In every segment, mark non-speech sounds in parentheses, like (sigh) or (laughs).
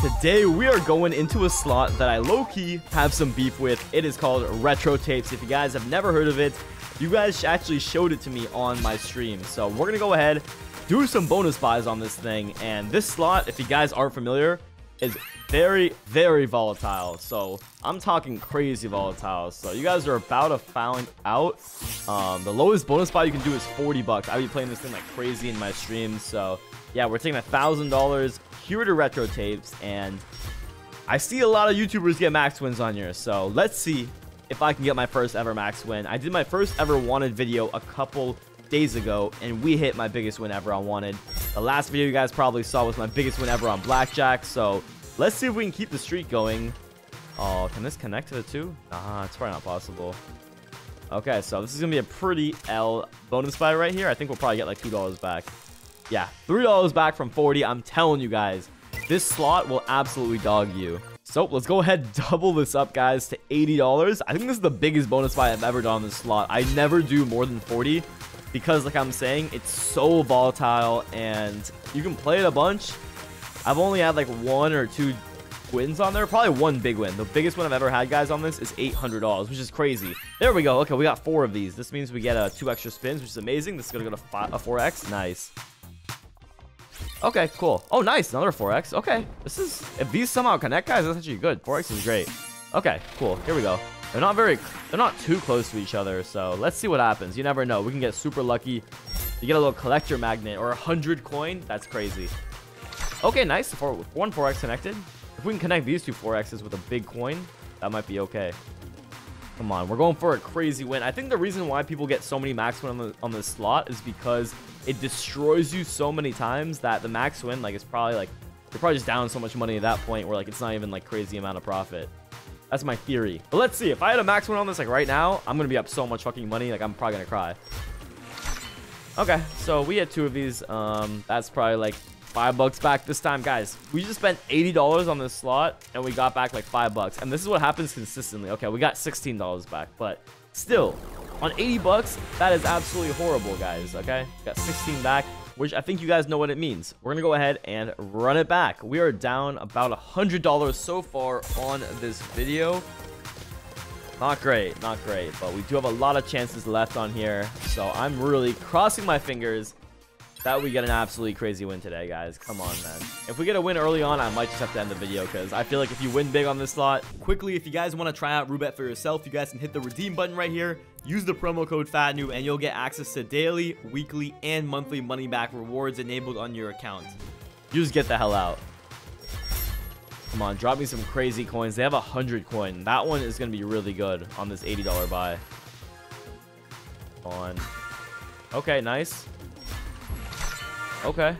Today we are going into a slot that I low-key have some beef with. It is called Retro Tapes. If you guys have never heard of it, you guys actually showed it to me on my stream. So we're going to go ahead, do some bonus buys on this thing. And this slot, if you guys aren't familiar, is very, very volatile. So I'm talking crazy volatile. So you guys are about to find out. Um, the lowest bonus buy you can do is 40 bucks. I'll be playing this thing like crazy in my streams. So yeah, we're taking a thousand dollars here to retro tapes, and I see a lot of YouTubers get max wins on here, so let's see if I can get my first ever max win. I did my first ever wanted video a couple days ago, and we hit my biggest win ever on wanted. The last video you guys probably saw was my biggest win ever on blackjack, so let's see if we can keep the streak going. Oh, can this connect to the two? Nah, it's probably not possible. Okay, so this is going to be a pretty L bonus buy right here. I think we'll probably get like $2 back. Yeah, $3 back from 40. I'm telling you guys, this slot will absolutely dog you. So let's go ahead (laughs) double this up, guys, to $80. I think this is the biggest bonus buy I've ever done on this slot. I never do more than 40 because, like I'm saying, it's so volatile and you can play it a bunch. I've only had like one or two wins on there. Probably one big win. The biggest one I've ever had, guys, on this is $800, which is crazy. There we go. Okay, we got four of these. This means we get uh, two extra spins, which is amazing. This is going to go to a 4x. Nice. Okay, cool. Oh, nice. Another 4x. Okay. This is... If these somehow connect, guys, that's actually good. 4x is great. Okay, cool. Here we go. They're not very... They're not too close to each other, so let's see what happens. You never know. We can get super lucky. You get a little collector magnet or a 100 coin. That's crazy. Okay, nice. Four, one 4x connected. If we can connect these two 4x's with a big coin, that might be okay. Come on, we're going for a crazy win. I think the reason why people get so many max win on the on the slot is because it destroys you so many times that the max win like is probably like you're probably just down so much money at that point where like it's not even like crazy amount of profit. That's my theory. But let's see. If I had a max win on this like right now, I'm gonna be up so much fucking money. Like I'm probably gonna cry. Okay, so we had two of these. Um, that's probably like five bucks back this time guys we just spent 80 dollars on this slot and we got back like five bucks and this is what happens consistently okay we got 16 dollars back but still on 80 bucks that is absolutely horrible guys okay? Got 16 back which i think you guys know what it means. We're gonna go ahead and run it back. We are down about a hundred dollars so far on this video. Not great not great but we do have a lot of chances left on here so i'm really crossing my fingers that we get an absolutely crazy win today, guys. Come on, man. If we get a win early on, I might just have to end the video because I feel like if you win big on this slot, quickly, if you guys want to try out Roobet for yourself, you guys can hit the redeem button right here. Use the promo code FATNOOB and you'll get access to daily, weekly, and monthly money back rewards enabled on your account. You just get the hell out. Come on, drop me some crazy coins. They have a 100 coin. That one is going to be really good on this $80 buy. Come On. Okay, nice. Okay.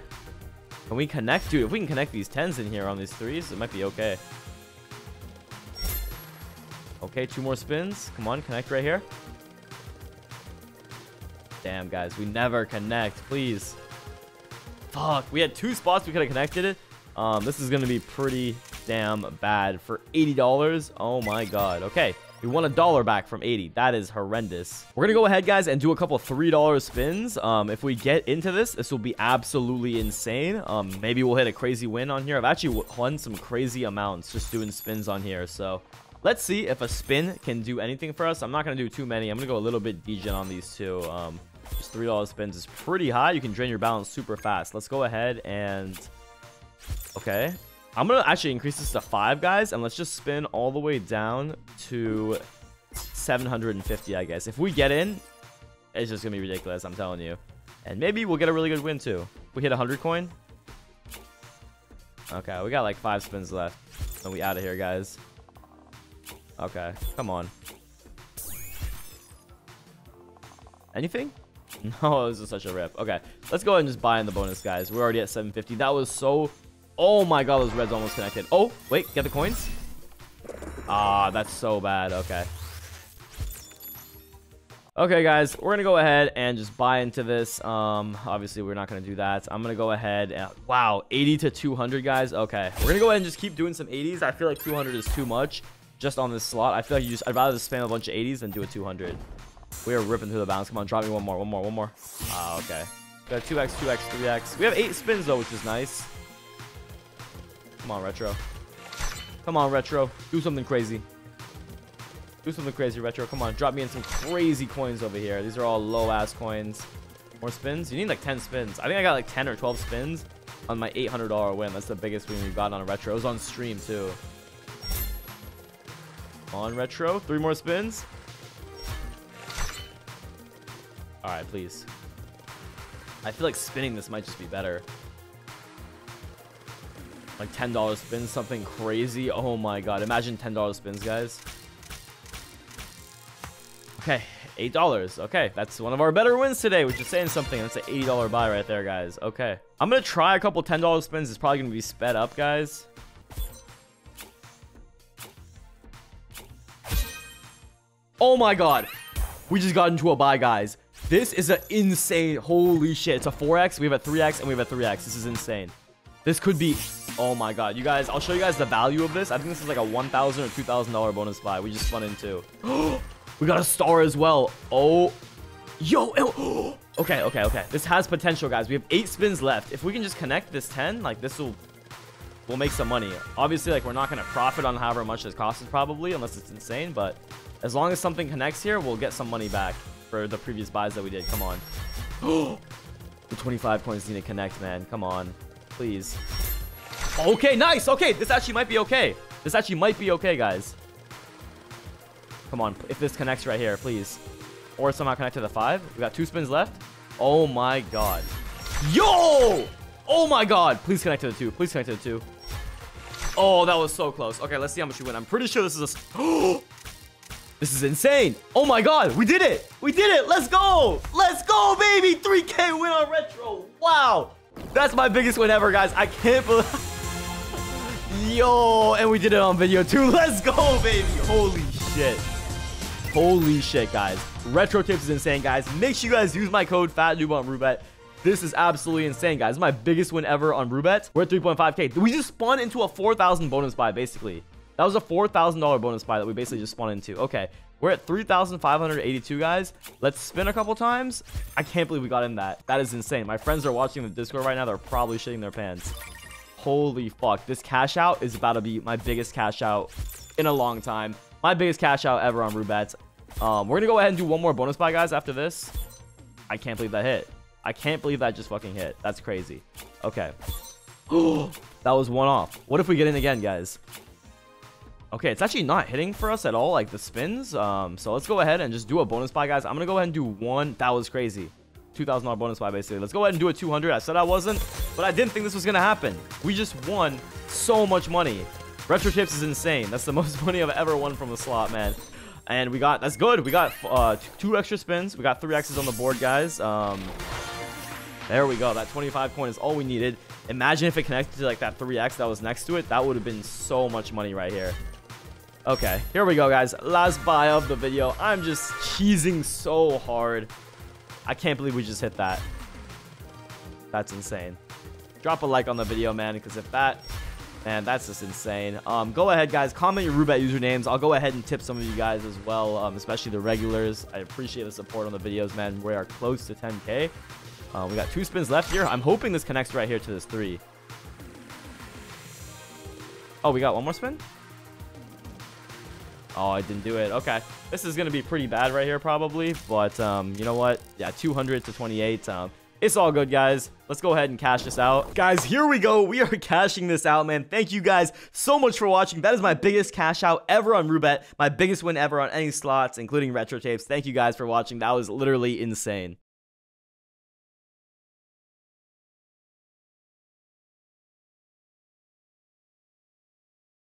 Can we connect? Dude, if we can connect these 10s in here on these 3s, it might be okay. Okay, two more spins. Come on, connect right here. Damn, guys. We never connect. Please. Fuck. We had two spots we could have connected it. Um, this is going to be pretty damn bad for $80. Oh, my God. Okay. We won a dollar back from 80. That is horrendous. We're going to go ahead, guys, and do a couple $3 spins. Um, if we get into this, this will be absolutely insane. Um, maybe we'll hit a crazy win on here. I've actually won some crazy amounts just doing spins on here. So let's see if a spin can do anything for us. I'm not going to do too many. I'm going to go a little bit degen on these two. Um, just $3 spins is pretty high. You can drain your balance super fast. Let's go ahead and... Okay. I'm going to actually increase this to 5, guys, and let's just spin all the way down to 750, I guess. If we get in, it's just going to be ridiculous, I'm telling you. And maybe we'll get a really good win, too. We hit 100 coin. Okay, we got like 5 spins left. And we out of here, guys. Okay, come on. Anything? (laughs) No, this is such a rip. Okay, let's go ahead and just buy in the bonus, guys. We're already at 750. That was so Oh my god, those reds almost connected. Oh, wait, get the coins. Ah, that's so bad. Okay. Okay, guys, we're gonna go ahead and just buy into this. Um, obviously, we're not gonna do that. I'm gonna go ahead and wow, 80 to 200, guys. Okay, we're gonna go ahead and just keep doing some 80s. I feel like 200 is too much just on this slot. I feel like you just I'd rather just spam a bunch of 80s than do a 200. We are ripping through the bounce. Come on, drop me one more, one more, one more. Ah, okay. Got 2x, 2x, 3x. We have eight spins though, which is nice. Come on, Retro. Come on, Retro. Do something crazy. Do something crazy, Retro. Come on, drop me in some crazy coins over here. These are all low-ass coins. More spins? You need like 10 spins. I think I got like 10 or 12 spins on my $800 win. That's the biggest win we've gotten on a Retro. It was on stream, too. On Retro. Three more spins. Alright, please. I feel like spinning this might just be better. Like $10 spins, something crazy. Oh my god. Imagine $10 spins, guys. Okay, $8. Okay, that's one of our better wins today, which is saying something. That's an $80 buy right there, guys. Okay. I'm going to try a couple $10 spins. It's probably going to be sped up, guys. Oh my god. We just got into a buy, guys. This is an insane... Holy shit. It's a 4x. We have a 3x, and we have a 3x. This is insane. This could be... Oh my god. You guys, I'll show you guys the value of this. I think this is like a 1,000 or $2,000 bonus buy. We just spun into. (gasps) we got a star as well. Oh. Yo. (gasps) okay, okay, okay. This has potential, guys. We have eight spins left. If we can just connect this 10, like this will... We'll make some money. Obviously, like we're not going to profit on however much this costs probably, unless it's insane. But as long as something connects here, we'll get some money back for the previous buys that we did. Come on. (gasps) the 25 coins need to connect, man. Come on. Please. Okay, nice. Okay, this actually might be okay. This actually might be okay, guys. Come on. If this connects right here, please. Or somehow connect to the 5. We got two spins left. Oh my god. Yo! Oh my god. Please connect to the 2. Please connect to the 2. Oh, that was so close. Okay, let's see how much we win. I'm pretty sure this is a... (gasps) This is insane. Oh my god, we did it. We did it. Let's go. Let's go, baby. 3K win on Retro. Wow. That's my biggest win ever, guys. I can't believe... (laughs) Yo, and we did it on video too. (laughs) Let's go, baby. Holy shit. Holy shit, guys. Retro tapes is insane, guys. Make sure you guys use my code FATNOOB on Roobet. This is absolutely insane, guys. My biggest win ever on Roobet. We're at 3.5k. We just spawned into a 4,000 bonus buy, basically. That was a $4,000 bonus buy that we basically just spawned into. Okay, we're at 3,582, guys. Let's spin a couple times. I can't believe we got in that. That is insane. My friends are watching the Discord right now. They're probably shitting their pants. Holy fuck. This cash out is about to be my biggest cash out in a long time. My biggest cash out ever on Roobets. Um, we're going to go ahead and do one more bonus buy, guys, after this. I can't believe that hit. I can't believe that just fucking hit. That's crazy. Okay. (gasps) that was one off. What if we get in again, guys? Okay, it's actually not hitting for us at all, like the spins. Um, so let's go ahead and just do a bonus buy, guys. I'm going to go ahead and do one. That was crazy. $2,000 bonus buy, basically. Let's go ahead and do a 200. I said I wasn't, but I didn't think this was going to happen. We just won so much money. Retro Tapes is insane. That's the (laughs) most money I've ever won from a slot, man. And we got, that's good. We got uh, two extra spins. We got three X's on the board, guys. Um, there we go. That 25 coin is all we needed. Imagine if it connected to like that 3X that was next to it. That would have been so much money right here. Okay, here we go, guys. Last buy of the video. I'm just cheesing so hard. I can't believe we just hit that. That's insane. Drop a like on the video, man, because if that... Man, that's just insane. Um, go ahead, guys. Comment your Roobet usernames. I'll go ahead and tip some of you guys as well, um, especially the regulars. I appreciate the support on the videos, man. We are close to 10k. Uh, we got two spins left here. I'm hoping this connects right here to this three. Oh, we got one more spin? Oh, I didn't do it. Okay. This is going to be pretty bad right here probably. But um, you know what? Yeah, 200 to 28. Um, it's all good, guys. Let's go ahead and cash this out. Guys, here we go. We are (laughs) cashing this out, man. Thank you guys so much for watching. That is my biggest cash out ever on Roobet. My biggest win ever on any slots, including retro tapes. Thank you guys for watching. That was literally insane.